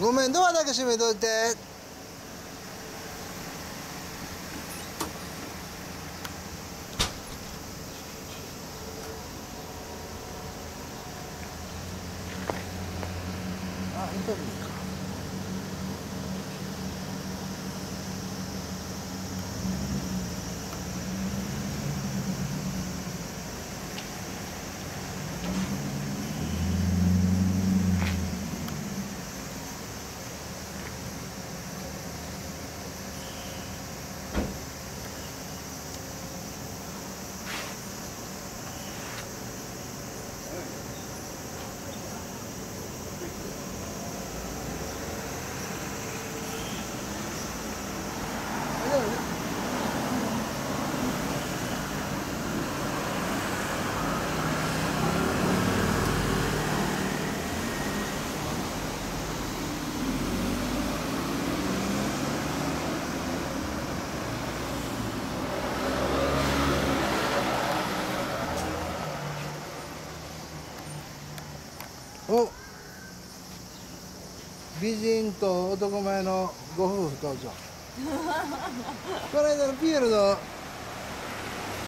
ごめんドアだけ閉めといて。あインタビュー。かお。美人と男前のご夫婦登場。この間のピエロの